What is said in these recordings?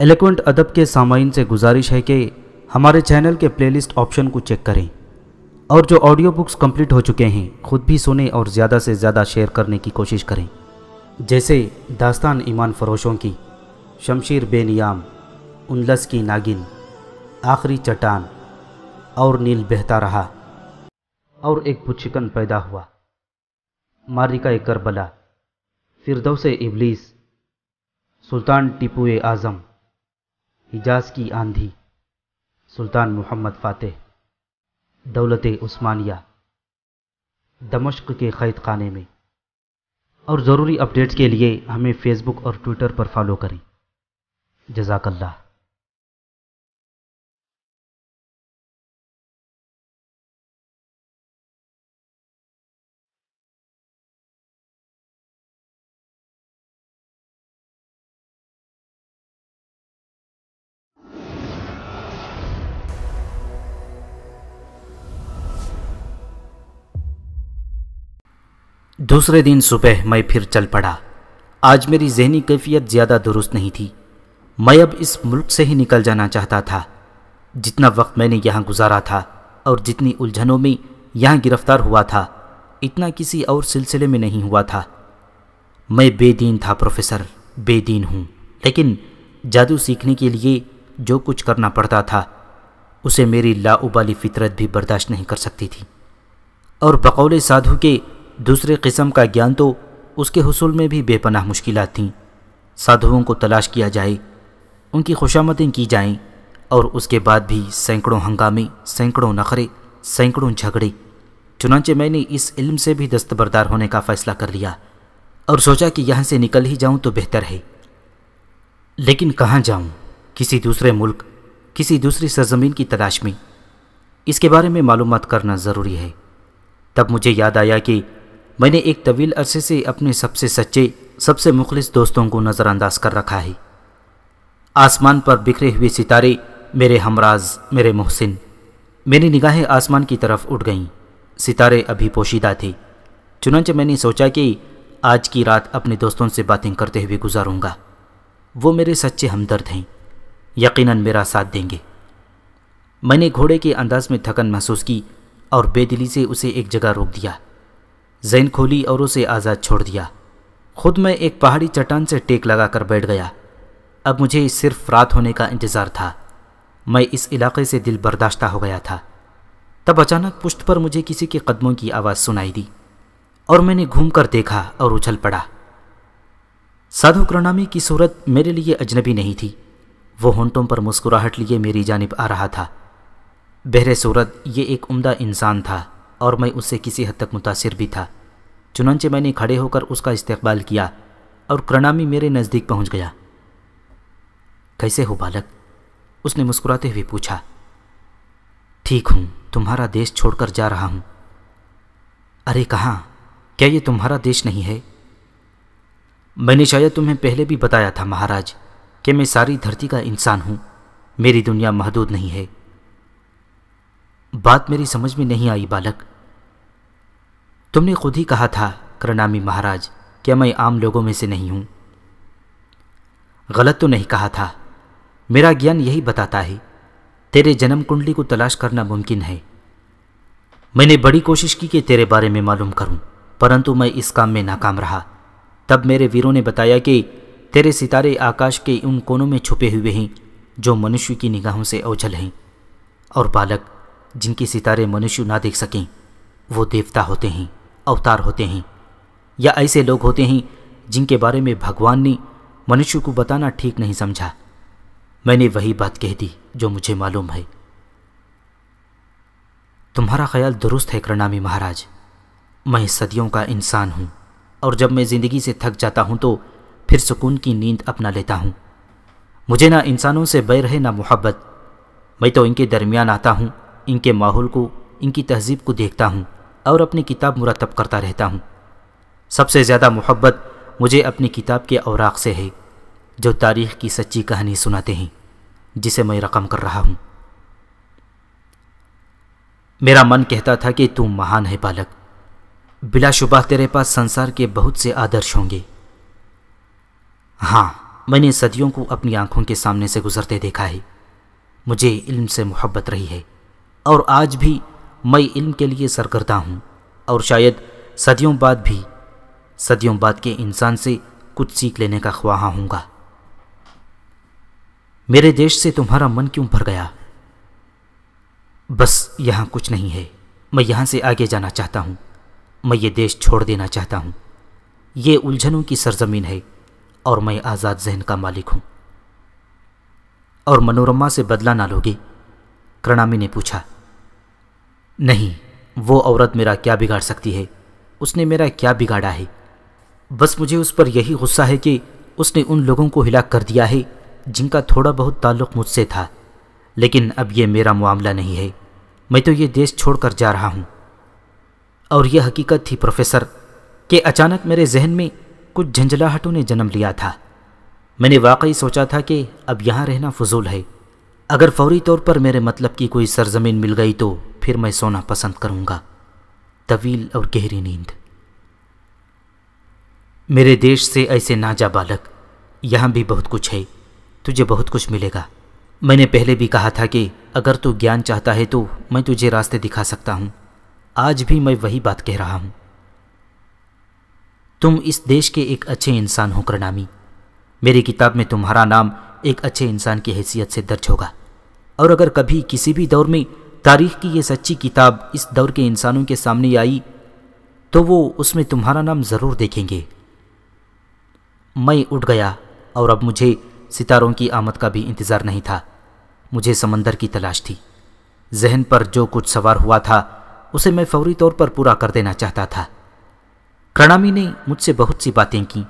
Eloquent अदब के सामाइन से गुजारिश है कि हमारे चैनल के प्लेलिस्ट ऑप्शन को चेक करें और जो ऑडियो बुक्स कंप्लीट हो चुके हैं, खुद भी सुने और ज़्यादा से ज़्यादा शेयर करने की कोशिश करें। जैसे दास्तान ईमान फरोशों की, शमशीर बेनियाम उनलस की नागिन, आखिरी चट्टान और नील बहता रहा और एक पुच्छिकन पैदा हुआ। मारिका करबला फिरदौ से इबलीस, सुल्तान टीपू आज़म हिजाज की आंधी सुल्तान मोहम्मद फ़ातेह दौलत उस्मानिया दमश्क के क़ैद खाने में और ज़रूरी अपडेट्स के लिए हमें फेसबुक और ट्विटर पर फॉलो करें जजाकल्ला दूसरे दिन सुबह मैं फिर चल पड़ा। आज मेरी जहनी कैफियत ज़्यादा दुरुस्त नहीं थी। मैं अब इस मुल्क से ही निकल जाना चाहता था। जितना वक्त मैंने यहाँ गुजारा था और जितनी उलझनों में यहाँ गिरफ़्तार हुआ था, इतना किसी और सिलसिले में नहीं हुआ था। मैं बेदीन था, प्रोफेसर, बेदीन हूँ। लेकिन जादू सीखने के लिए जो कुछ करना पड़ता था, उसे मेरी लाउबाली फितरत भी बर्दाश्त नहीं कर सकती थी। और बकौल साधु के दूसरे किस्म का ज्ञान तो उसके हसूल में भी बेपनाह मुश्किल थीं। साधुओं को तलाश किया जाए, उनकी खुशामदें की जाएँ और उसके बाद भी सैकड़ों हंगामे, सैकड़ों नखरे, सैकड़ों झगड़े। चुनाचे मैंने इस इल्म से भी दस्तबरदार होने का फ़ैसला कर लिया और सोचा कि यहाँ से निकल ही जाऊँ तो बेहतर है। लेकिन कहाँ जाऊँ? किसी दूसरे मुल्क, किसी दूसरी सरजमीन की तलाश में। इसके बारे में मालूम करना ज़रूरी है। तब मुझे याद आया कि मैंने एक तवील अरसे से अपने सबसे सच्चे, सबसे मुखलिस दोस्तों को नज़रअंदाज कर रखा है। आसमान पर बिखरे हुए सितारे मेरे हमराज, मेरे मोहसिन। मेरी निगाहें आसमान की तरफ़ उठ गईं। सितारे अभी पोशीदा थे। चुनाच मैंने सोचा कि आज की रात अपने दोस्तों से बातें करते हुए गुजारूँगा। वो मेरे सच्चे हमदर्द हैं। यकीनन मेरा साथ देंगे। मैंने घोड़े के अंदाज में थकन महसूस की और बेदिली से उसे एक जगह रोक दिया। जैन खोली और उसे आज़ाद छोड़ दिया। खुद मैं एक पहाड़ी चट्टान से टेक लगाकर बैठ गया। अब मुझे सिर्फ़ रात होने का इंतज़ार था। मैं इस इलाके से दिल बर्दाश्ता हो गया था। तब अचानक पुष्ट पर मुझे किसी के कदमों की आवाज़ सुनाई दी और मैंने घूमकर देखा और उछल पड़ा। साधु प्रणामी की सूरत मेरे लिए अजनबी नहीं थी। वो होंटों पर मुस्कुराहट लिए मेरी जानब आ रहा था। बहरे सूरत, ये एक उम्दा इंसान था। और मैं उससे किसी हद तक मुतासर भी था। चुनाचे मैंने खड़े होकर उसका इस्तकबाल किया और प्रणामी मेरे नज़दीक पहुँच गया। कैसे हो बालक? उसने मुस्कुराते हुए पूछा। ठीक हूँ, तुम्हारा देश छोड़कर जा रहा हूँ। अरे कहाँ? क्या ये तुम्हारा देश नहीं है? मैंने शायद तुम्हें पहले भी बताया था, महाराज, कि मैं सारी धरती का इंसान हूँ। मेरी दुनिया महदूद नहीं है। बात मेरी समझ में नहीं आई, बालक। तुमने खुद ही कहा था करनामी महाराज क्या मैं आम लोगों में से नहीं हूँ। गलत तो नहीं कहा था। मेरा ज्ञान यही बताता है, तेरे जन्म कुंडली को तलाश करना मुमकिन है। मैंने बड़ी कोशिश की कि तेरे बारे में मालूम करूँ, परंतु मैं इस काम में नाकाम रहा। तब मेरे वीरों ने बताया कि तेरे सितारे आकाश के उन कोनों में छुपे हुए हैं, जो मनुष्य की निगाहों से ओझल हैं। और बालक जिनके सितारे मनुष्य ना देख सकें, वो देवता होते हैं, अवतार होते हैं, या ऐसे लोग होते हैं जिनके बारे में भगवान ने मनुष्य को बताना ठीक नहीं समझा। मैंने वही बात कह दी जो मुझे मालूम है। तुम्हारा ख्याल दुरुस्त है करनामी महाराज। मैं सदियों का इंसान हूँ, और जब मैं ज़िंदगी से थक जाता हूँ तो फिर सुकून की नींद अपना लेता हूँ। मुझे ना इंसानों से बैर है ना मोहब्बत। मैं तो इनके दरमियान आता हूँ इनके माहौल को, इनकी तहजीब को देखता हूँ और अपनी किताब मुरतब करता रहता हूँ। सबसे ज़्यादा मोहब्बत मुझे अपनी किताब के औराक से है, जो तारीख़ की सच्ची कहानी सुनाते हैं, जिसे मैं रकम कर रहा हूँ। मेरा मन कहता था कि तू महान है बालक। बिलाशुबा तेरे पास संसार के बहुत से आदर्श होंगे। हाँ मैंने सदियों को अपनी आँखों के सामने से गुजरते देखा है। मुझे इल्म से मोहब्बत रही है। और आज भी मैं इल्म के लिए सरकर्दा हूँ। और शायद सदियों बाद भी, सदियों बाद के इंसान से कुछ सीख लेने का ख्वाहा हूँगा मेरे देश से तुम्हारा मन क्यों भर गया? बस यहाँ कुछ नहीं है। मैं यहाँ से आगे जाना चाहता हूँ। मैं ये देश छोड़ देना चाहता हूँ। ये उलझनों की सरजमीन है और मैं आज़ाद जहन का मालिक हूँ। और मनोरमा से बदला ना लोगे प्रणामी ने पूछा। नहीं, वो औरत मेरा क्या बिगाड़ सकती है? उसने मेरा क्या बिगाड़ा है? बस मुझे उस पर यही गुस्सा है कि उसने उन लोगों को हिला कर दिया है, जिनका थोड़ा बहुत ताल्लुक मुझसे था। लेकिन अब ये मेरा मामला नहीं है। मैं तो ये देश छोड़कर जा रहा हूँ। और यह हकीकत थी, प्रोफेसर, कि अचानक मेरे जहन में कुछ झंझलाहटों ने जन्म लिया था। मैंने वाकई सोचा था कि अब यहाँ रहना फजूल है। अगर फौरी तौर पर मेरे मतलब की कोई सरजमीन मिल गई तो फिर मैं सोना पसंद करूँगा। तवील और गहरी नींद। मेरे देश से ऐसे ना जा बालक, यहाँ भी बहुत कुछ है, तुझे बहुत कुछ मिलेगा। मैंने पहले भी कहा था कि अगर तू ज्ञान चाहता है तो मैं तुझे रास्ते दिखा सकता हूँ। आज भी मैं वही बात कह रहा हूँ। तुम इस देश के एक अच्छे इंसान हो करनामी मेरी किताब में तुम्हारा नाम एक अच्छे इंसान की हैसियत से दर्ज होगा। और अगर कभी किसी भी दौर में तारीख की ये सच्ची किताब इस दौर के इंसानों के सामने आई तो वो उसमें तुम्हारा नाम ज़रूर देखेंगे। मैं उठ गया और अब मुझे सितारों की आमद का भी इंतज़ार नहीं था। मुझे समंदर की तलाश थी। जहन पर जो कुछ सवार हुआ था, उसे मैं फौरी तौर पर पूरा कर देना चाहता था। प्रणामी ने मुझसे बहुत सी बातें की,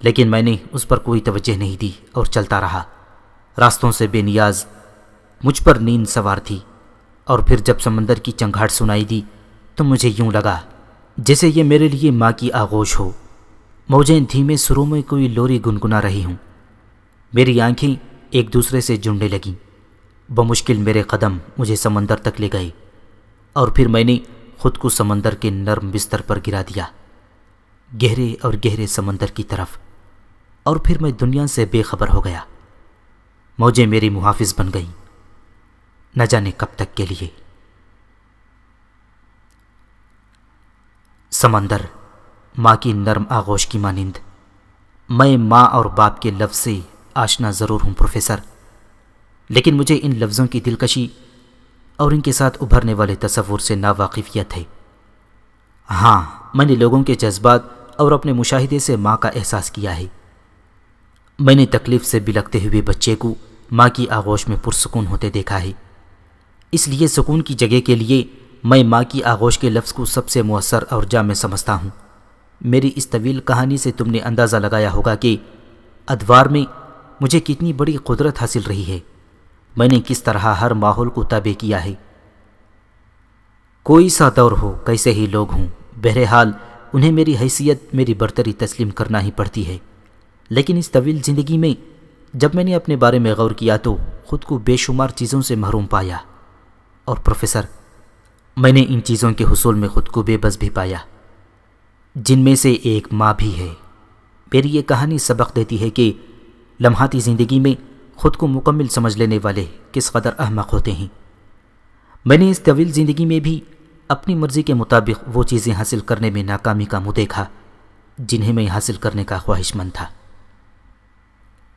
लेकिन मैंने उस पर कोई तवज्जो नहीं दी और चलता रहा। रास्तों से बेनियाज मुझ पर नींद सवार थी। और फिर जब समंदर की चंघाट सुनाई दी तो मुझे यूँ लगा, जैसे ये मेरे लिए माँ की आगोश हो। मौजें धीमे सुरों में कोई लोरी गुनगुना रही हूँ। मेरी आँखें एक दूसरे से जुड़ने लगीं। बमुश्किल मेरे कदम मुझे समंदर तक ले गए, और फिर मैंने खुद को समंदर के नरम बिस्तर पर गिरा दिया, गहरे और गहरे समंदर की तरफ़, और फिर मैं दुनिया से बेखबर हो गया। मौजें मेरी मुहाफिज बन गईं। न जाने कब तक के लिए। समंदर, माँ की नरम आगोश की मानिंद। मैं माँ और बाप के लफ्ज़ से आशना ज़रूर हूँ, प्रोफेसर। लेकिन मुझे इन लफ्ज़ों की दिलकशी और इनके साथ उभरने वाले तस्वुर से नावाकिफियत है। हाँ मैंने लोगों के जज्बात और अपने मुशाहिदे से माँ का एहसास किया है। मैंने तकलीफ़ से बिलकते हुए बच्चे को माँ की आगोश में पुरसकून होते देखा है। इसलिए सुकून की जगह के लिए मैं माँ की आगोश के लफ्ज़ को सबसे मौसर और जाम समझता हूँ। मेरी इस तवील कहानी से तुमने अंदाज़ा लगाया होगा कि अदवार में मुझे कितनी बड़ी कुदरत हासिल रही है। मैंने किस तरह हर माहौल को ताबे किया है। कोई सा दौर हो, कैसे ही लोग हों, बहरहाल उन्हें मेरी हैसियत, मेरी बरतरी तस्लीम करना ही पड़ती है। लेकिन इस तवील ज़िंदगी में जब मैंने अपने बारे में गौर किया तो ख़ुद को बेशुमार चीज़ों से महरूम पाया। और प्रोफेसर, मैंने इन चीज़ों के हसूल में ख़ुद को बेबस भी पाया, जिनमें से एक माँ भी है। मेरी ये कहानी सबक देती है कि लम्हाती ज़िंदगी में ख़ुद को मुकम्मल समझ लेने वाले किस कदर अहमक होते हैं। मैंने इस तवील ज़िंदगी में भी अपनी मर्ज़ी के मुताबिक वो चीज़ें हासिल करने में नाकामी का मुँह देखा, जिन्हें मैं हासिल करने का ख्वाहिशमंद था।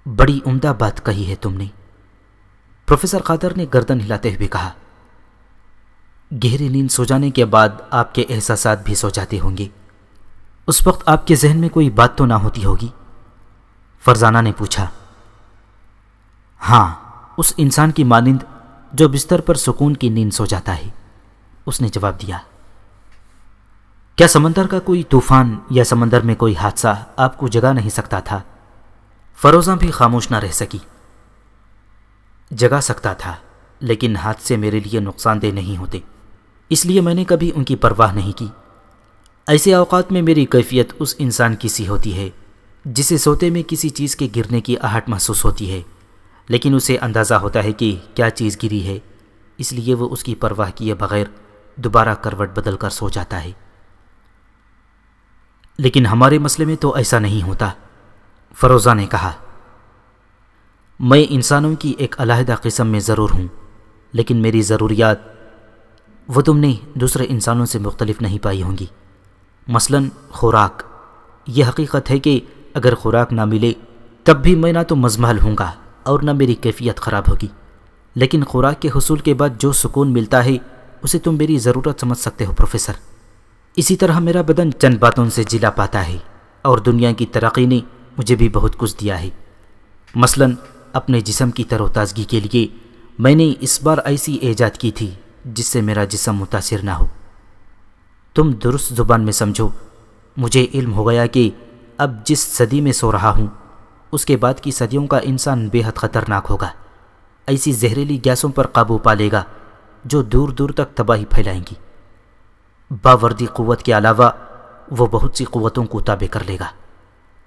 बड़ी उम्दा बात कही है तुमने। प्रोफेसर खादर ने गर्दन हिलाते हुए कहा गहरी नींद सो जाने के बाद आपके एहसास भी सो जाते होंगे। उस वक्त आपके जहन में कोई बात तो ना होती होगी। फरजाना ने पूछा हाँ उस इंसान की मानिंद जो बिस्तर पर सुकून की नींद सो जाता है, उसने जवाब दिया। क्या समंदर का कोई तूफ़ान या समंदर में कोई हादसा आपको जगा नहीं सकता था? फरोजा भी खामोश ना रह सकी। जगा सकता था, लेकिन हादसे मेरे लिए नुकसानदेह नहीं होते। इसलिए मैंने कभी उनकी परवाह नहीं की। ऐसे अवकात में मेरी कैफियत उस इंसान की सी होती है, जिसे सोते में किसी चीज़ के गिरने की आहट महसूस होती है, लेकिन उसे अंदाज़ा होता है कि क्या चीज़ गिरी है, इसलिए वो उसकी परवाह किए बगैर दोबारा करवट बदल कर सो जाता है। लेकिन हमारे मसले में तो ऐसा नहीं होता, फरोज़ा ने कहा। मैं इंसानों की एक अलहदा किस्म में ज़रूर हूँ, लेकिन मेरी ज़रूरियात वो तुमने दूसरे इंसानों से मुख्तलिफ़ नहीं पाई होंगी। मसलन, खुराक। ये हकीकत है कि अगर खुराक ना मिले, तब भी मैं ना तो मजमहल हूँगा और ना मेरी कैफियत ख़राब होगी। लेकिन खुराक के हसूल के बाद जो सुकून मिलता है, उसे तुम मेरी ज़रूरत समझ सकते हो, प्रोफेसर। इसी तरह मेरा बदन चंद बातों से जिला पाता है और दुनिया की तरक्की ने मुझे भी बहुत कुछ दिया है। मसलन, अपने जिसम की तरोताज़गी के लिए मैंने इस बार ऐसी ईजाद की थी जिससे मेरा जिसम मुतासर ना हो। तुम दुरुस्त ज़ुबान में समझो, मुझे इल्म हो गया कि अब जिस सदी में सो रहा हूँ, उसके बाद की सदियों का इंसान बेहद ख़तरनाक होगा। ऐसी जहरीली गैसों पर काबू पा लेगा, जो दूर दूर तक तबाही फैलाएँगी। बावर्दी क़ुत के अलावा वो बहुत सी क़ुतों को ताबे कर लेगा,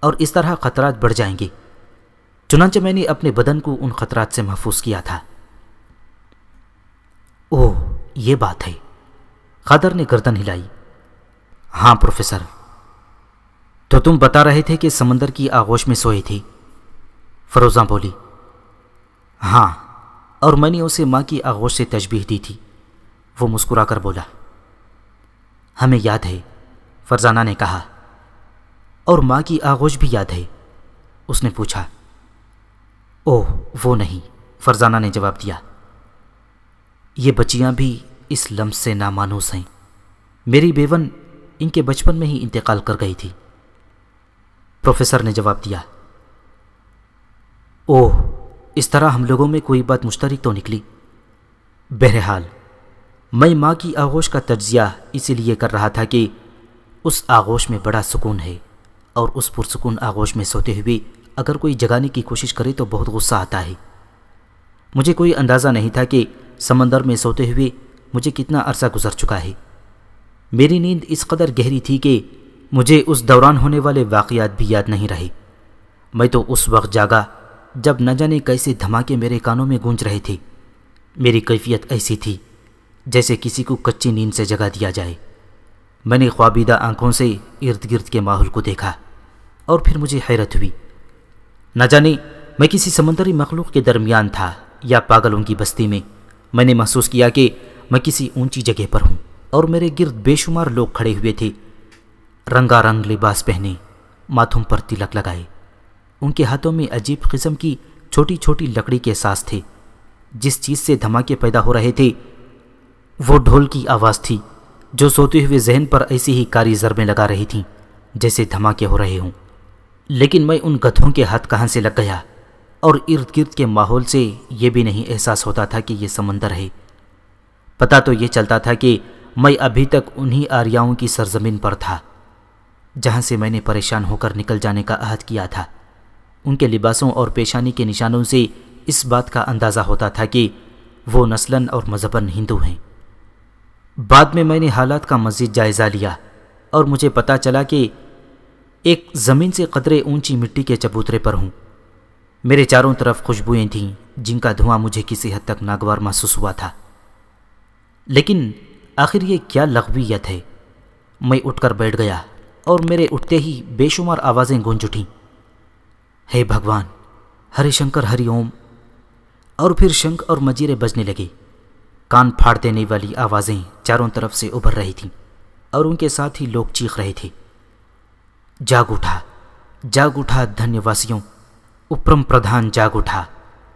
और इस तरह ख़तरात बढ़ जाएँगे। चुनाचे मैंने अपने बदन को उन ख़तरात से महफूज किया था। ओह, ये बात है। खादर ने गर्दन हिलाई। हाँ प्रोफेसर। तो तुम बता रहे थे कि समंदर की आगोश में सोई थी। फरोज़ा बोली हाँ और मैंने उसे माँ की आगोश से तजबीह दी थी। वो मुस्कुरा कर बोला, हमें याद है, फरजाना ने कहा। और माँ की आगोश भी याद है, उसने पूछा। ओह, वो नहीं, फरजाना ने जवाब दिया। ये बच्चियाँ भी इस लम्स से नामानूस हैं। मेरी बेवन इनके बचपन में ही इंतकाल कर गई थी। प्रोफेसर ने जवाब दिया, ओह, इस तरह हम लोगों में कोई बात मुश्तरक तो निकली। बहरहाल, मैं माँ की आगोश का तजिया इसीलिए कर रहा था कि उस आगोश में बड़ा सुकून है और उस पुरसकून आगोश में सोते हुए अगर कोई जगाने की कोशिश करे तो बहुत गुस्सा आता है। मुझे कोई अंदाज़ा नहीं था कि समंदर में सोते हुए मुझे कितना अरसा गुजर चुका है। मेरी नींद इस कदर गहरी थी कि मुझे उस दौरान होने वाले वाक़यात भी याद नहीं रहे। मैं तो उस वक्त जागा जब न जाने कैसे धमाके मेरे कानों में गूंज रहे थे। मेरी कैफियत ऐसी थी, जैसे किसी को कच्ची नींद से जगा दिया जाए। मैंने ख्वाबीदा आँखों से इर्द गिर्द के माहौल को देखा और फिर मुझे हैरत हुई। न जाने मैं किसी समंदरी मखलूक के दरमियान था या पागलों की बस्ती में मैंने महसूस किया कि मैं किसी ऊँची जगह पर हूँ और मेरे गिर्द बेशुमार लोग खड़े हुए थे। रंगारंग लिबास पहने, माथों पर तिलक लगाए। उनके हाथों में अजीब किस्म की छोटी छोटी लकड़ी के सास थे। जिस चीज़ से धमाके पैदा हो रहे थे, वो ढोल की आवाज़ थी, जो सोते हुए जहन पर ऐसी ही कारी जरबें लगा रही थीं, जैसे धमाके हो रहे हों। लेकिन मैं उन गधों के हाथ कहाँ से लग गया? और इर्द गिर्द के माहौल से ये भी नहीं एहसास होता था कि ये समंदर है। पता तो ये चलता था कि मैं अभी तक उन्हीं आर्याओं की सरजमीन पर था, जहाँ से मैंने परेशान होकर निकल जाने का अहद किया था। उनके लिबासों और पेशानी के निशानों से इस बात का अंदाज़ा होता था कि वो नस्लन और मजहबन हिंदू हैं। बाद में मैंने हालात का मज़ीद जायज़ा लिया और मुझे पता चला कि एक ज़मीन से कदरे ऊँची मिट्टी के चबूतरे पर हूँ। मेरे चारों तरफ़ खुशबुएँ थीं, जिनका धुआँ मुझे किसी हद तक नागवार महसूस हुआ था। लेकिन आखिर ये क्या लघवियत है? मैं उठकर बैठ गया और मेरे उठते ही बेशुमार आवाज़ें गूंज उठीं। हे भगवान हरे हरिशंकर हरिओम और फिर शंख और मजीरे बजने लगे। कान फाड़ देने वाली आवाज़ें चारों तरफ़ से उभर रही थीं और उनके साथ ही लोग चीख रहे थे। जाग उठा जाग उठा धन्यवासियों। उपरम प्रधान जाग उठा।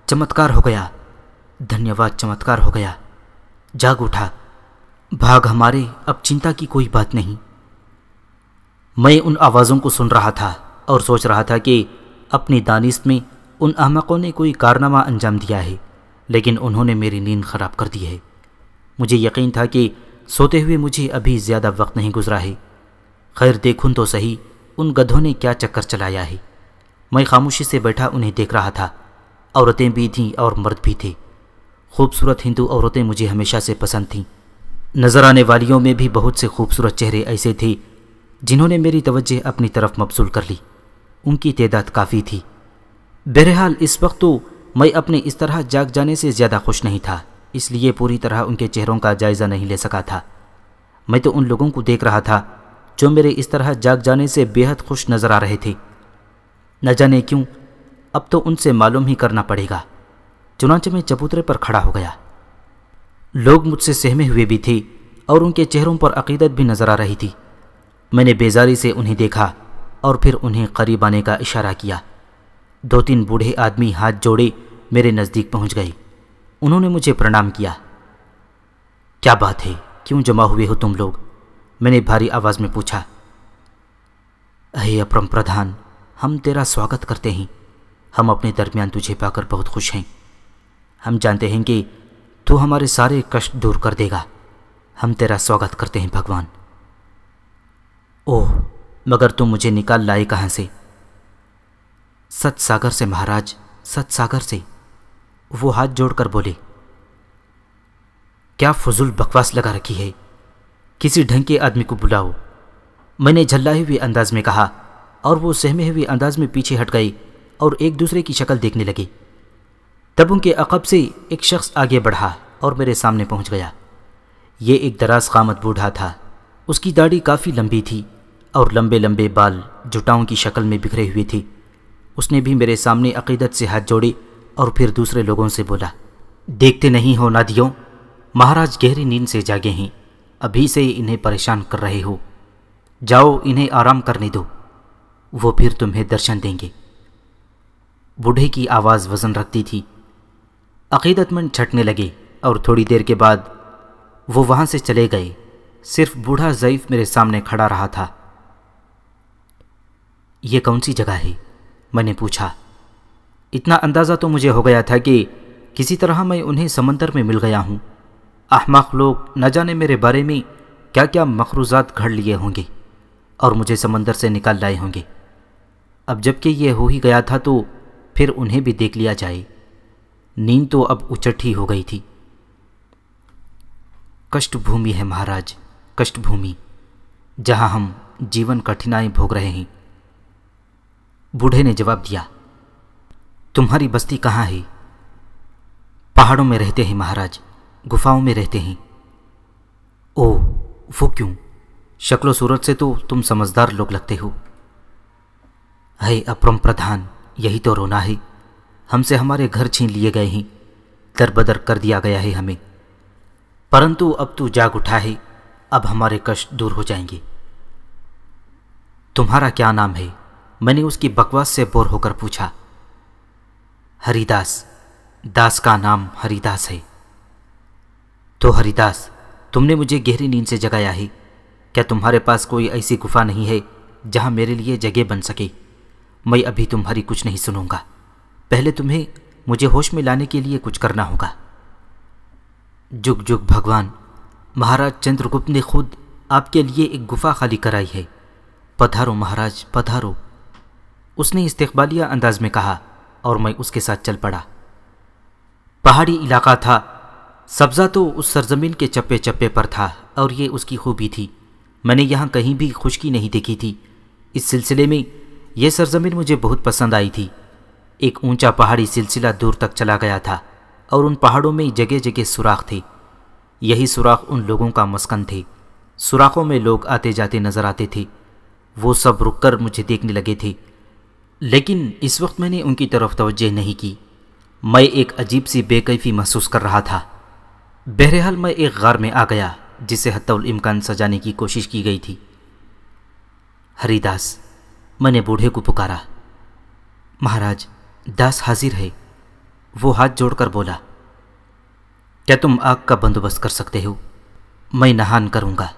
चमत्कार हो गया। धन्यवाद, चमत्कार हो गया। जाग उठा। भाग हमारे, अब चिंता की कोई बात नहीं। मैं उन आवाज़ों को सुन रहा था और सोच रहा था कि अपनी दानिश में उन अहमकों ने कोई कारनामा अंजाम दिया है, लेकिन उन्होंने मेरी नींद ख़राब कर दी है। मुझे यकीन था कि सोते हुए मुझे अभी ज़्यादा वक्त नहीं गुजरा है। खैर, देखूँ तो सही, उन गधों ने क्या चक्कर चलाया है। मैं खामोशी से बैठा उन्हें देख रहा था। औरतें भी थीं और मर्द भी थे। खूबसूरत हिंदू औरतें मुझे हमेशा से पसंद थीं। नज़र आने वालियों में भी बहुत से खूबसूरत चेहरे ऐसे थे, जिन्होंने मेरी तवज्जो अपनी तरफ़ मबसूल कर ली। उनकी तादाद काफ़ी थी। बहरहाल, इस वक्त तो मैं अपने इस तरह जाग जाने से ज़्यादा खुश नहीं था, इसलिए पूरी तरह उनके चेहरों का जायज़ा नहीं ले सका था। मैं तो उन लोगों को देख रहा था, जो मेरे इस तरह जाग जाने से बेहद खुश नज़र आ रहे थे। न जाने क्यों, अब तो उनसे मालूम ही करना पड़ेगा। चुनाचे में चबूतरे पर खड़ा हो गया। लोग मुझसे सहमे हुए भी थे और उनके चेहरों पर अकीदत भी नज़र आ रही थी। मैंने बेजारी से उन्हें देखा और फिर उन्हें करीब आने का इशारा किया। दो तीन बूढ़े आदमी हाथ जोड़े मेरे नज़दीक पहुँच गए। उन्होंने मुझे प्रणाम किया। क्या बात है, क्यों जमा हुए हो तुम लोग? मैंने भारी आवाज़ में पूछा। हे अपरम प्रधान हम तेरा स्वागत करते हैं। हम अपने दरमियान तुझे पाकर बहुत खुश हैं। हम जानते हैं कि तू हमारे सारे कष्ट दूर कर देगा। हम तेरा स्वागत करते हैं, भगवान। ओह, मगर तुम मुझे निकाल लाए कहाँ से? सत सागर से, महाराज सत सागर से। वो हाथ जोड़कर बोले, क्या फजूल बकवास लगा रखी है? किसी ढंग के आदमी को बुलाओ। मैंने झल्लाए हुए अंदाज में कहा और वो सहमे हुए अंदाज में पीछे हट गए और एक दूसरे की शक्ल देखने लगे। तब उनके अकब से एक शख्स आगे बढ़ा और मेरे सामने पहुँच गया। ये एक दराज कामत बूढ़ा था। उसकी दाढ़ी काफ़ी लंबी थी और लंबे लंबे बाल जुटाओं की शक्ल में बिखरे हुए थे। उसने भी मेरे सामने अकीदत से हाथ जोड़े और फिर दूसरे लोगों से बोला, देखते नहीं हो नादियों, महाराज गहरी नींद से जागे हैं। अभी से इन्हें परेशान कर रहे हो। जाओ, इन्हें आराम करने दो। वो फिर तुम्हें दर्शन देंगे। बूढ़े की आवाज़ वज़न रखती थी। अकीदतमंद छटने लगे और थोड़ी देर के बाद वो वहाँ से चले गए। सिर्फ़ बूढ़ा ज़यीफ मेरे सामने खड़ा रहा था। ये कौन सी जगह है? मैंने पूछा। इतना अंदाज़ा तो मुझे हो गया था कि किसी तरह मैं उन्हें समंदर में मिल गया हूँ। अहमक लोग न जाने मेरे बारे में क्या क्या मखरूजात घड़ लिए होंगे और मुझे समंदर से निकाल लाए होंगे। अब जबकि यह हो ही गया था तो फिर उन्हें भी देख लिया जाए। नींद तो अब उचट ही हो गई थी। कष्ट भूमि है महाराज कष्ट भूमि जहाँ हम जीवन कठिनाई भोग रहे हैं। बूढ़े ने जवाब दिया, तुम्हारी बस्ती कहाँ है? पहाड़ों में रहते हैं महाराज, गुफाओं में रहते हैं। ओ वो क्यों? शक्लो सूरत से तो तुम समझदार लोग लगते हो। है अप्रम प्रधान, यही तो रोना है। हमसे हमारे घर छीन लिए गए हैं। दरबदर कर दिया गया है हमें। परंतु अब तू जाग उठा है। अब हमारे कष्ट दूर हो जाएँगे। तुम्हारा क्या नाम है? मैंने उसकी बकवास से बोर होकर पूछा। हरिदास। दास का नाम हरिदास है। तो हरिदास, तुमने मुझे गहरी नींद से जगाया है। क्या तुम्हारे पास कोई ऐसी गुफा नहीं है जहाँ मेरे लिए जगह बन सके? मैं अभी तुम्हारी कुछ नहीं सुनूँगा। पहले तुम्हें मुझे होश में लाने के लिए कुछ करना होगा। जुग जुग भगवान, महाराज चंद्रगुप्त ने खुद आपके लिए एक गुफा खाली कराई है। पधारो महाराज, पधारो। उसने इस्तकबालिया अंदाज में कहा और मैं उसके साथ चल पड़ा। पहाड़ी इलाका था। सब्ज़ा तो उस सरजमीन के चप्पे चप्पे पर था और ये उसकी खूबी थी। मैंने यहाँ कहीं भी खुशकी नहीं देखी थी। इस सिलसिले में यह सरजमीन मुझे बहुत पसंद आई थी। एक ऊँचा पहाड़ी सिलसिला दूर तक चला गया था और उन पहाड़ों में जगह जगह सुराख थे। यही सुराख उन लोगों का मस्कन थे। सुराखों में लोग आते जाते नज़र आते थे। वो सब रुककर मुझे देखने लगे थे। लेकिन इस वक्त मैंने उनकी तरफ़ तवज्जो नहीं की। मैं एक अजीब सी बेकैफी महसूस कर रहा था। बहरहाल मैं एक गार में आ गया, जिसे हत्तुल इम्कान सजाने की कोशिश की गई थी। हरिदास। मैंने बूढ़े को पुकारा। महाराज, दास हाजिर है। वो हाथ जोड़कर बोला, क्या तुम आग का बंदोबस्त कर सकते हो? मैं नहान करूँगा।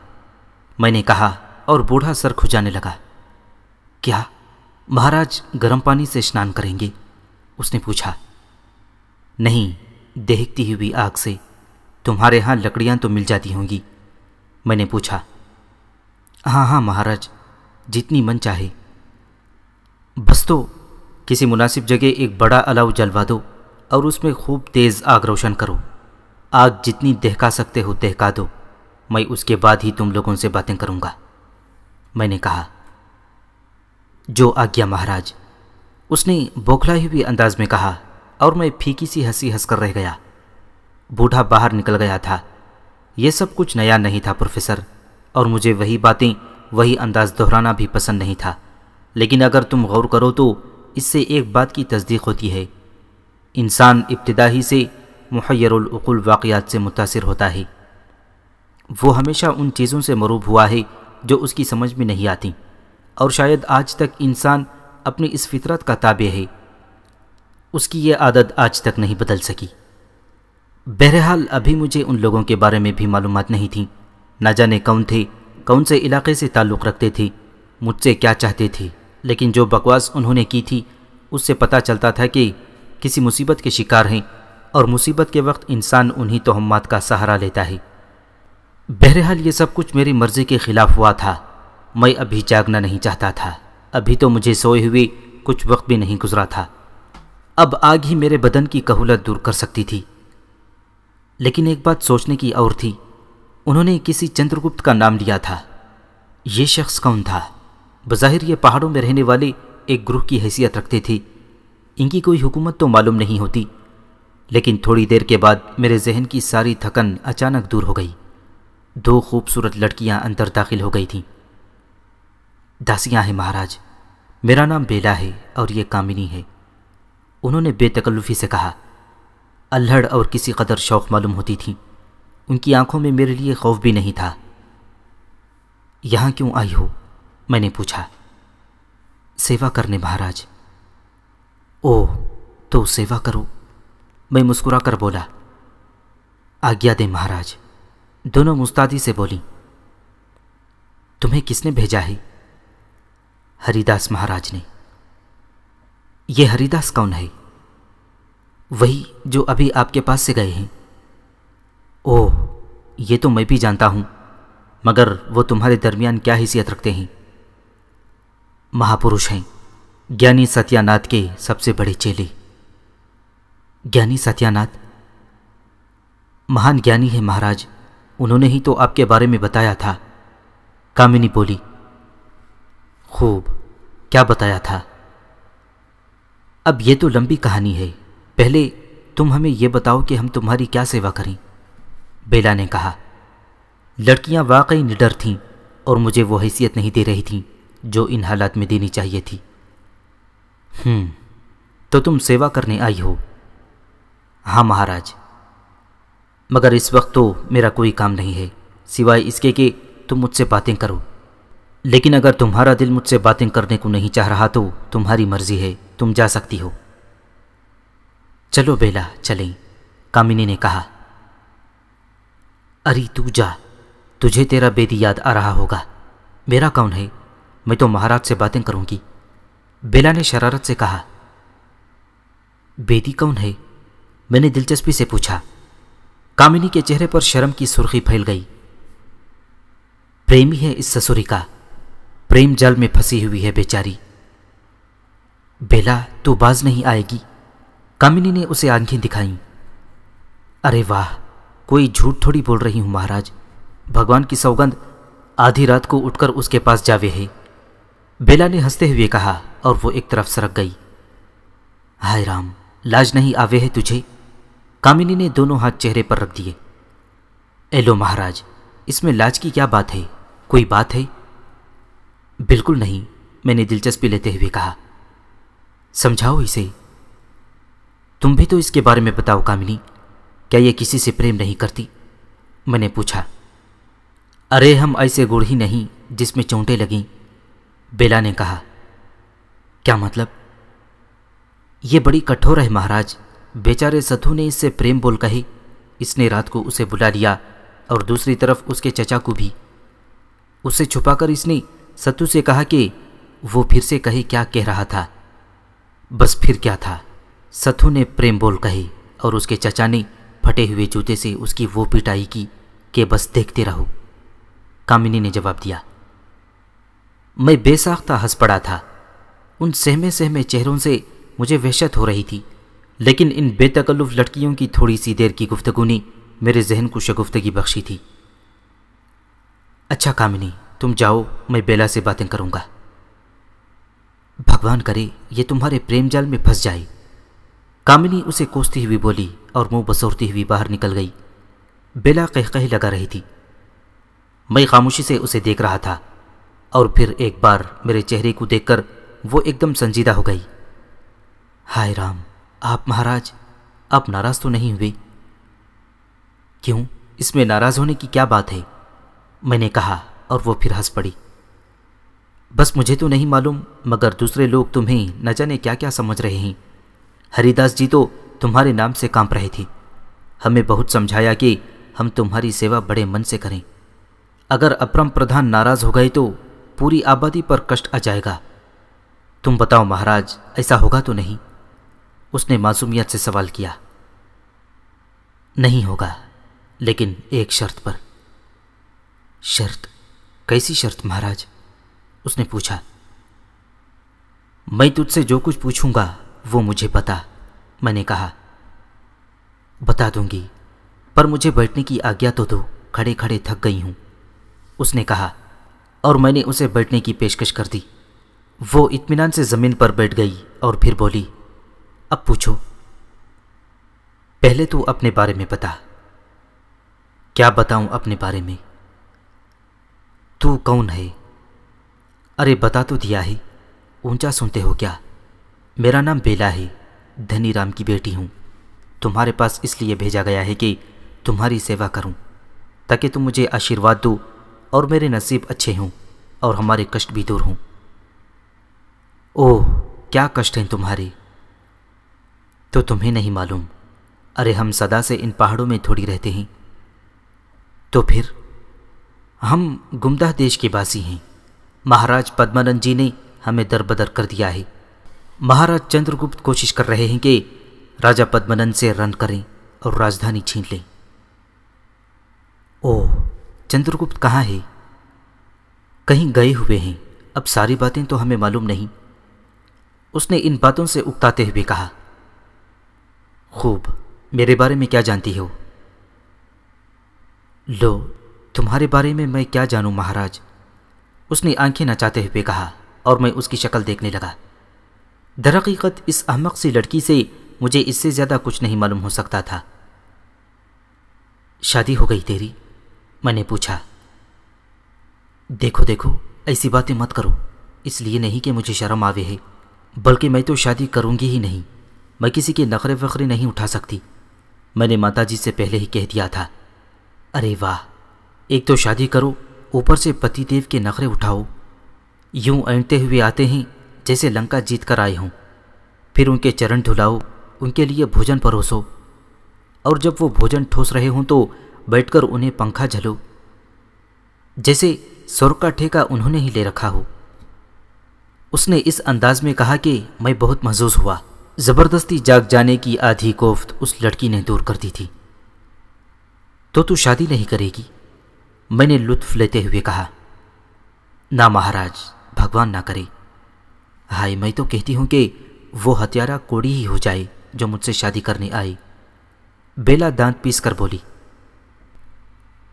मैंने कहा और बूढ़ा सर खुजाने लगा। क्या? महाराज गर्म पानी से स्नान करेंगे? उसने पूछा। नहीं देखती हुई आग से। तुम्हारे यहाँ लकड़ियाँ तो मिल जाती होंगी। मैंने पूछा। हाँ हाँ महाराज, जितनी मन चाहे। बस तो किसी मुनासिब जगह एक बड़ा अलाव जलवा दो और उसमें खूब तेज़ आग रोशन करो। आग जितनी दहका सकते हो दहका दो। मैं उसके बाद ही तुम लोगों से बातें करूँगा। मैंने कहा, जो आज्ञा महाराज। उसने बौखलाई हुई अंदाज में कहा, और मैं फीकी सी हँसी हंसकर रह गया। बूढ़ा बाहर निकल गया था। यह सब कुछ नया नहीं था, प्रोफेसर, और मुझे वही बातें, वही अंदाज दोहराना भी पसंद नहीं था। लेकिन अगर तुम गौर करो तो इससे एक बात की तस्दीक होती है। इंसान इब्तदा ही से मुहैरकुल वाक़ात से मुतासर होता है। वो हमेशा उन चीज़ों से मरूब हुआ है जो उसकी समझ में नहीं आती। और शायद आज तक इंसान अपनी इस फितरत का ताबे है। उसकी ये आदत आज तक नहीं बदल सकी। बहरहाल अभी मुझे उन लोगों के बारे में भी मालूम नहीं थी। ना जाने कौन थे, कौन से इलाके से ताल्लुक़ रखते थे, मुझसे क्या चाहते थे। लेकिन जो बकवास उन्होंने की थी, उससे पता चलता था कि किसी मुसीबत के शिकार हैं और मुसीबत के वक्त इंसान उन्हीं तोहमात का सहारा लेता है। बहरहाल ये सब कुछ मेरी मर्ज़ी के ख़िलाफ़ हुआ था। मैं अभी जागना नहीं चाहता था। अभी तो मुझे सोए हुए कुछ वक्त भी नहीं गुजरा था। अब आग ही मेरे बदन की कहूलत दूर कर सकती थी। लेकिन एक बात सोचने की और थी। उन्होंने किसी चंद्रगुप्त का नाम लिया था। ये शख्स कौन था? बज़ाहिर ये पहाड़ों में रहने वाले एक ग्रुह की हैसियत रखते थे। इनकी कोई हुकूमत तो मालूम नहीं होती। लेकिन थोड़ी देर के बाद मेरे जहन की सारी थकन अचानक दूर हो गई। दो खूबसूरत लड़कियाँ अंदर दाखिल हो गई थीं। दासियाँ हैं महाराज। मेरा नाम बेला है और ये कामिनी है। उन्होंने बेतकल्लुफ़ी से कहा, अल्हड़ और किसी कदर शौक़ मालूम होती थी। उनकी आँखों में मेरे लिए खौफ भी नहीं था। यहाँ क्यों आई हो? मैंने पूछा, सेवा करने महाराज? ओह तो सेवा करो, मैं मुस्कुरा कर बोला। आज्ञा दे महाराज, दोनों मुस्तादी से बोली। तुम्हें किसने भेजा है? हरिदास महाराज ने। यह हरिदास कौन है? वही जो अभी आपके पास से गए हैं। ओह, ये तो मैं भी जानता हूँ, मगर वो तुम्हारे दरमियान क्या हैसियत रखते हैं? महापुरुष हैं। ज्ञानी सत्यानाथ के सबसे बड़े चेले। ज्ञानी सत्यानाथ? महान ज्ञानी है महाराज। उन्होंने ही तो आपके बारे में बताया था। कामिनी बोली, खूब, क्या बताया था? अब ये तो लंबी कहानी है। पहले तुम हमें यह बताओ कि हम तुम्हारी क्या सेवा करें। बेला ने कहा, लड़कियाँ वाकई निडर थीं और मुझे वो हैसियत नहीं दे रही थीं। जो इन हालात में देनी चाहिए थी। हम्म तो तुम सेवा करने आई हो। हाँ महाराज। मगर इस वक्त तो मेरा कोई काम नहीं है, सिवाय इसके कि तुम मुझसे बातें करो। लेकिन अगर तुम्हारा दिल मुझसे बातें करने को नहीं चाह रहा तो तुम्हारी मर्ज़ी है, तुम जा सकती हो। चलो बेला, चलें, कामिनी ने कहा। अरे तू जा, तुझे तेरा बेदी याद आ रहा होगा। मेरा कौन है? मैं तो महाराज से बातें करूँगी। बेला ने शरारत से कहा बेदी कौन है? मैंने दिलचस्पी से पूछा। कामिनी के चेहरे पर शर्म की सुर्खी फैल गई। प्रेमी है इस ससुरी का। प्रेम जल में फंसी हुई है बेचारी। बेला, तू बाज नहीं आएगी कामिनी ने उसे आँखें दिखाई। अरे वाह, कोई झूठ थोड़ी बोल रही हूँ महाराज। भगवान की सौगंध आधी रात को उठकर उसके पास जावे है। बेला ने हँसते हुए कहा, और वो एक तरफ़ सरक गई। हाय राम, लाज नहीं आवे है तुझे? कामिनी ने दोनों हाथ चेहरे पर रख दिए। एलो महाराज, इसमें लाज की क्या बात है? कोई बात है? बिल्कुल नहीं, मैंने दिलचस्पी लेते हुए कहा। समझाओ इसे। तुम भी तो इसके बारे में बताओ कामिनी। क्या ये किसी से प्रेम नहीं करती? मैंने पूछा। अरे हम ऐसे गुड़ ही नहीं, जिसमें चोंटे लगीं। बेला ने कहा, क्या मतलब? ये बड़ी कठोर है महाराज। बेचारे सथु ने इससे प्रेम बोल कही। इसने रात को उसे बुला लिया और दूसरी तरफ़ उसके चचा को भी। उसे छुपाकर इसने सतु से कहा कि वो फिर से कही क्या कह रहा था। बस फिर क्या था? सत्थू ने प्रेम बोल कही और उसके चचा ने फटे हुए जूते से उसकी वो पिटाई की कि बस देखते रहो। कामिनी ने जवाब दिया मैं बेसाख्ता हंस पड़ा था। उन सहमे सहमे चेहरों से मुझे वहशत हो रही थी। लेकिन इन बेतकल्लुफ लड़कियों की थोड़ी सी देर की गुफ्तगु ने मेरे जहन को शगुफ्तगी बख्शी थी। अच्छा कामिनी, तुम जाओ, मैं बेला से बातें करूँगा। भगवान करे, ये तुम्हारे प्रेम जाल में फंस जाए। कामिनी उसे कोसती हुई बोली और मुँह बसोरती हुई बाहर निकल गई। बेला कह कह लगा रही थी। मैं खामोशी से उसे देख रहा था। और फिर एक बार मेरे चेहरे को देखकर वो एकदम संजीदा हो गई। हाय राम, आप महाराज, आप नाराज़ तो नहीं हुए? क्यों? इसमें नाराज़ होने की क्या बात है? मैंने कहा और वो फिर हंस पड़ी। बस मुझे तो नहीं मालूम, मगर दूसरे लोग तुम्हें न जाने क्या क्या समझ रहे हैं। हरिदास जी तो तुम्हारे नाम से काँप रहे थे। हमें बहुत समझाया कि हम तुम्हारी सेवा बड़े मन से करें। अगर अपरम प्रधान नाराज़ हो गए तो पूरी आबादी पर कष्ट आ जाएगा। तुम बताओ महाराज, ऐसा होगा तो नहीं? उसने मासूमियत से सवाल किया। नहीं होगा, लेकिन एक शर्त पर। शर्त? कैसी शर्त महाराज? उसने पूछा। मैं तुझसे जो कुछ पूछूँगा, वो मुझे बता मैंने कहा। बता दूँगी, पर मुझे बैठने की आज्ञा तो दो खड़े खड़े थक गई हूँ। उसने कहा और मैंने उसे बैठने की पेशकश कर दी। वो इत्मीनान से ज़मीन पर बैठ गई और फिर बोली, अब पूछो। पहले तू अपने बारे में बता। क्या बताऊँ अपने बारे में? तू कौन है? अरे बता तो दिया है। ऊँचा सुनते हो क्या? मेरा नाम बेला है। धनी राम की बेटी हूँ। तुम्हारे पास इसलिए भेजा गया है कि तुम्हारी सेवा करूँ, ताकि तुम मुझे आशीर्वाद दो और मेरे नसीब अच्छे हों और हमारे कष्ट भी दूर हों। ओह, क्या कष्ट हैं तुम्हारे? तो तुम्हें नहीं मालूम। अरे, हम सदा से इन पहाड़ों में थोड़ी रहते हैं। तो फिर, हम गुमदाह देश के वासी हैं। महाराज पद्मानंद जी ने हमें दरबदर कर दिया है। महाराज चंद्रगुप्त कोशिश कर रहे हैं कि राजा पद्मानंद से रन करें और राजधानी छीन लें। ओह चंद्रगुप्त कहाँ है? कहीं गए हुए हैं। अब सारी बातें तो हमें मालूम नहीं। उसने इन बातों से उकताते हुए कहा, खूब, मेरे बारे में क्या जानती हो? लो, तुम्हारे बारे में मैं क्या जानूं महाराज? उसने आँखें नचाते हुए कहा और मैं उसकी शक्ल देखने लगा। दरकीकत इस अहमक सी लड़की से मुझे इससे ज़्यादा कुछ नहीं मालूम हो सकता था। शादी हो गई तेरी? मैंने पूछा, देखो देखो, ऐसी बातें मत करो। इसलिए नहीं कि मुझे शर्म आवे है, बल्कि मैं तो शादी करूँगी ही नहीं। मैं किसी के नखरे वखरे नहीं उठा सकती। मैंने माताजी से पहले ही कह दिया था, अरे वाह, एक तो शादी करो, ऊपर से पति देव के नखरे उठाओ। यूँ ऐंठते हुए आते हैं, जैसे लंका जीत कर आए हों। फिर उनके चरण धुलाओ, उनके लिए भोजन परोसो। और जब वो भोजन ठोस रहे हों तो बैठकर उन्हें पंखा झलो। जैसे स्वर्ग का ठेका उन्होंने ही ले रखा हो। उसने इस अंदाज में कहा कि मैं बहुत महजूज हुआ। ज़बरदस्ती जाग जाने की आधी कोफ्त उस लड़की ने दूर कर दी थी। तो तू शादी नहीं करेगी? मैंने लुत्फ लेते हुए कहा। ना महाराज, भगवान ना करे। हाय, मैं तो कहती हूँ कि वो हत्यारा कोड़ी ही हो जाए जो मुझसे शादी करने आई बेला दांत पीस कर बोली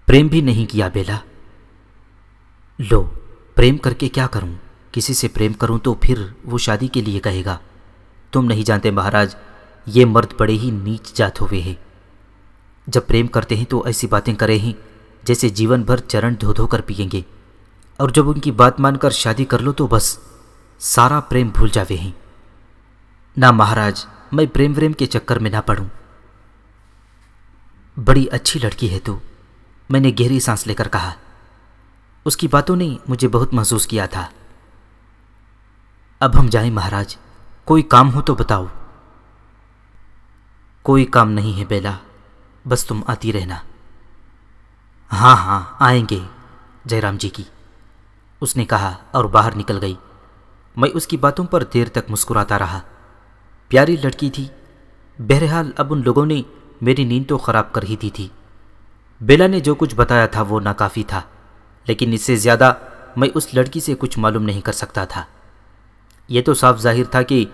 प्रेम भी नहीं किया बेला। लो, प्रेम करके क्या करूँ? किसी से प्रेम करूँ तो फिर वो शादी के लिए कहेगा, तुम नहीं जानते महाराज, ये मर्द बड़े ही नीच जात हुए हैं। जब प्रेम करते हैं तो ऐसी बातें करें ही, जैसे जीवन भर चरण धो धो कर पियेंगे। और जब उनकी बात मानकर शादी कर लो तो बस, सारा प्रेम भूल जावे हैं। ना महाराज, मैं प्रेम व्रेम के चक्कर में ना पड़ूं। बड़ी अच्छी लड़की है तू। मैंने गहरी सांस लेकर कहा, उसकी बातों ने मुझे बहुत महसूस किया था। अब हम जाएँ महाराज, कोई काम हो तो बताओ। कोई काम नहीं है बेला, बस तुम आती रहना। हाँ हाँ आएँगे, जयराम जी की। उसने कहा और बाहर निकल गई। मैं उसकी बातों पर देर तक मुस्कुराता रहा। प्यारी लड़की थी। बहरहाल अब उन लोगों ने मेरी नींद तो खराब कर ही दी थी। बेला ने जो कुछ बताया था वो नाकाफ़ी था, लेकिन इससे ज़्यादा मैं उस लड़की से कुछ मालूम नहीं कर सकता था। यह तो साफ़ ज़ाहिर था कि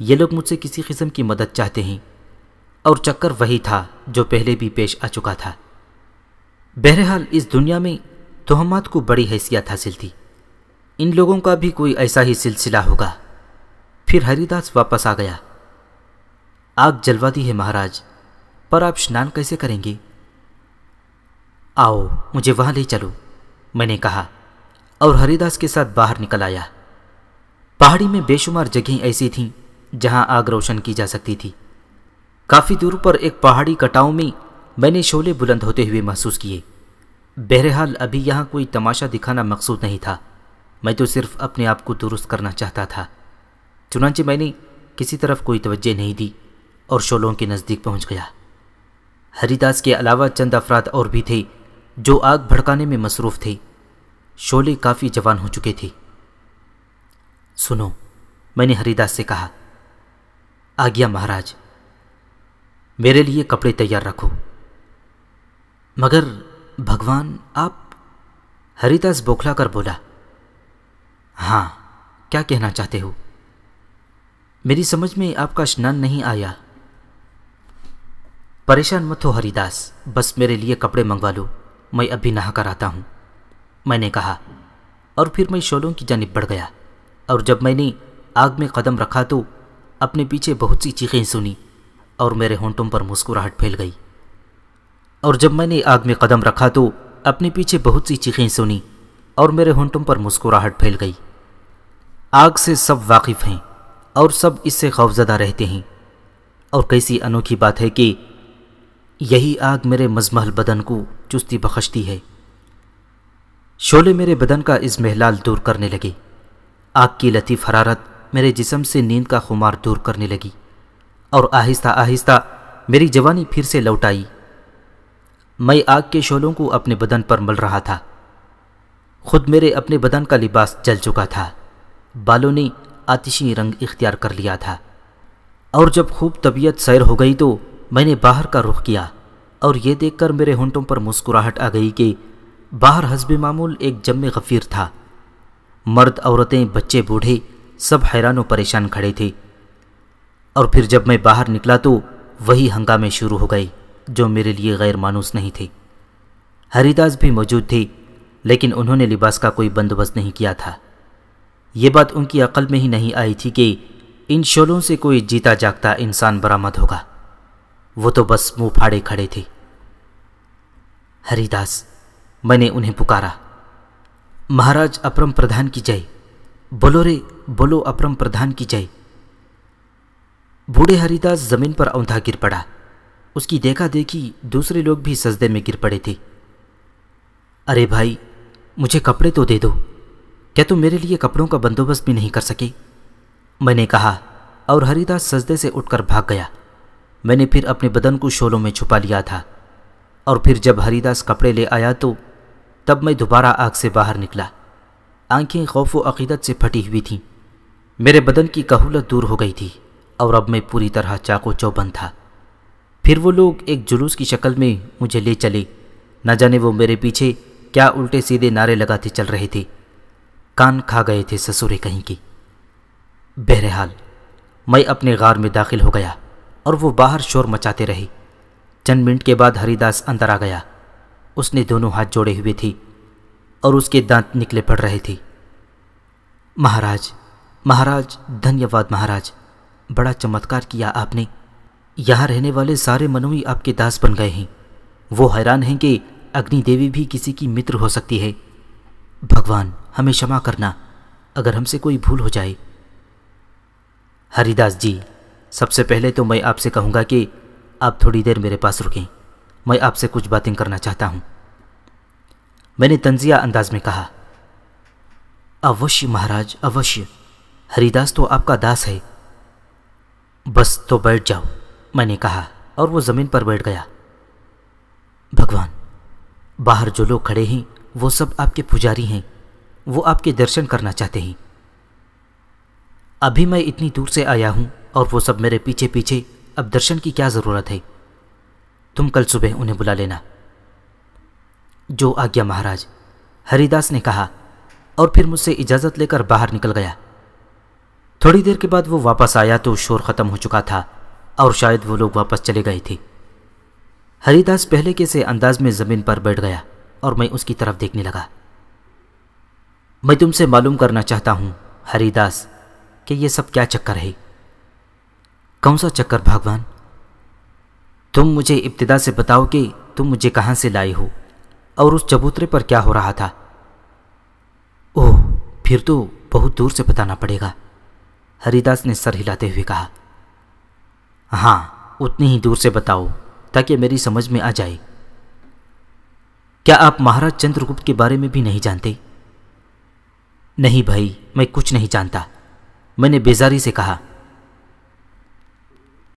ये लोग मुझसे किसी किस्म की मदद चाहते हैं, और चक्कर वही था जो पहले भी पेश आ चुका था। बहरहाल, इस दुनिया में तोहमत को बड़ी हैसियत हासिल थी। इन लोगों का भी कोई ऐसा ही सिलसिला होगा। फिर हरिदास वापस आ गया। आग जलवा दी है महाराज, पर आप स्नान कैसे करेंगे? आओ, मुझे वहाँ ले चलो। मैंने कहा, और हरिदास के साथ बाहर निकल आया। पहाड़ी में बेशुमार जगहें ऐसी थीं, जहाँ आग रोशन की जा सकती थी। काफ़ी दूर पर एक पहाड़ी कटाव में मैंने शोले बुलंद होते हुए महसूस किए। बहरहाल, अभी यहाँ कोई तमाशा दिखाना मकसूद नहीं था। मैं तो सिर्फ़ अपने आप को दुरुस्त करना चाहता था। चुनाचे मैंने किसी तरफ़ कोई तवज्जो नहीं दी, और शोलों के नज़दीक पहुँच गया। हरिदास के अलावा चंद अफराद और भी थे जो आग भड़काने में मसरूफ़ थी। शोले काफ़ी जवान हो चुके थे। सुनो, मैंने हरिदास से कहा, आज्ञा महाराज, मेरे लिए कपड़े तैयार रखो। मगर भगवान, आप हरिदास बौखला कर बोला हाँ क्या कहना चाहते हो? मेरी समझ में आपका स्नान नहीं आया। परेशान मत हो हरिदास, बस मेरे लिए कपड़े मंगवा लो। मैं अभी नहा कर आता हूँ। मैंने कहा, और फिर मैं शोलों की जानब बढ़ गया। और जब मैंने आग में कदम रखा तो अपने पीछे बहुत सी चीखें सुनी और मेरे होंठों पर मुस्कुराहट फैल गई। और जब मैंने आग में कदम रखा तो अपने पीछे बहुत सी चीखें सुनी और मेरे होंठों पर मुस्कुराहट फैल गई। आग से सब वाकिफ हैं और सब इससे खौफजदा रहते हैं। और कैसी अनोखी बात है कि यही आग मेरे मजमहल बदन को चुस्ती बखशती है। शोले मेरे बदन का इस महलाल दूर करने लगे। आग की लतीफ़ हरारत मेरे जिसम से नींद का खुमार दूर करने लगी और आहिस्ता आहिस्ता मेरी जवानी फिर से लौट आई। मैं आग के शोलों को अपने बदन पर मल रहा था। खुद मेरे अपने बदन का लिबास जल चुका था। बालों ने आतिशी रंग इख्तियार कर लिया था। और जब खूब तबीयत सैर हो गई तो मैंने बाहर का रुख किया और ये देखकर मेरे होंठों पर मुस्कुराहट आ गई कि बाहर हसब मामूल एक जम गफ़ीर था। मर्द औरतें, बच्चे, बूढ़े, सब हैरान परेशान खड़े थे। और फिर जब मैं बाहर निकला तो वही हंगामे शुरू हो गए, जो मेरे लिए गैर मानूस नहीं थे। हरिदास भी मौजूद थे, लेकिन उन्होंने लिबास का कोई बंदोबस्त नहीं किया था। ये बात उनकी अकल में ही नहीं आई थी कि इन शोलों से कोई जीता जागता इंसान बरामद होगा। वो तो बस मुँह फाड़े खड़े थे। हरिदास, मैंने उन्हें पुकारा। महाराज अपरम प्रधान की जय। बोलो रे, बोलो अपरम प्रधान की जय। बूढ़े हरिदास ज़मीन पर औंधा गिर पड़ा। उसकी देखा देखी दूसरे लोग भी सजदे में गिर पड़े थे। अरे भाई, मुझे कपड़े तो दे दो। क्या तुम मेरे लिए कपड़ों का बंदोबस्त भी नहीं कर सके? मैंने कहा, और हरिदास सजदे से उठकर भाग गया। मैंने फिर अपने बदन को शोलों में छुपा लिया था। और फिर जब हरिदास कपड़े ले आया तो तब मैं दोबारा आग से बाहर निकला। आँखें खौफ व अकीदत से फटी हुई थीं। मेरे बदन की कहूलत दूर हो गई थी और अब मैं पूरी तरह चाको चौबंद था। फिर वो लोग एक जुलूस की शक्ल में मुझे ले चले। न जाने वो मेरे पीछे क्या उल्टे सीधे नारे लगाते चल रहे थे। कान खा गए थे ससुरे कहीं की। बहरहाल, मैं अपने गार में दाखिल हो गया। और वो बाहर शोर मचाते रहे। चंद मिनट के बाद हरिदास अंदर आ गया। उसने दोनों हाथ जोड़े हुए थे और उसके दांत निकले पड़ रहे थे। महाराज महाराज, धन्यवाद महाराज। बड़ा चमत्कार किया आपने। यहाँ रहने वाले सारे मनोई आपके दास बन गए हैं। वो हैरान हैं कि अग्नि देवी भी किसी की मित्र हो सकती है। भगवान, हमें क्षमा करना, अगर हमसे कोई भूल हो जाए। हरिदास जी सबसे पहले तो मैं आपसे कहूँगा कि आप थोड़ी देर मेरे पास रुकें। मैं आपसे कुछ बातें करना चाहता हूँ। मैंने तंजिया अंदाज में कहा, अवश्य महाराज, अवश्य। हरिदास तो आपका दास है। बस तो बैठ जाओ, मैंने कहा, और वो ज़मीन पर बैठ गया। भगवान, बाहर जो लोग खड़े हैं, वो सब आपके पुजारी हैं। वो आपके दर्शन करना चाहते हैं। अभी मैं इतनी दूर से आया हूँ और वो सब मेरे पीछे पीछे, अब दर्शन की क्या ज़रूरत है? तुम कल सुबह उन्हें बुला लेना। जो आज्ञा महाराज, हरिदास ने कहा, और फिर मुझसे इजाज़त लेकर बाहर निकल गया। थोड़ी देर के बाद वो वापस आया तो शोर ख़त्म हो चुका था, और शायद वो लोग वापस चले गए थे। हरिदास पहले के से अंदाज में ज़मीन पर बैठ गया, और मैं उसकी तरफ़ देखने लगा। मैं तुमसे मालूम करना चाहता हूँ, हरिदास कि ये सब क्या चक्कर है? कौन सा चक्कर, भगवान? तुम मुझे इब्तदा से बताओ कि तुम मुझे कहाँ से लाए हो? और उस चबूतरे पर क्या हो रहा था? ओह, फिर तो बहुत दूर से बताना पड़ेगा, हरिदास ने सर हिलाते हुए कहा। हाँ उतनी ही दूर से बताओ, ताकि मेरी समझ में आ जाए। क्या आप महाराज चंद्रगुप्त के बारे में भी नहीं जानते? नहीं भाई, मैं कुछ नहीं जानता। मैंने बेजारी से कहा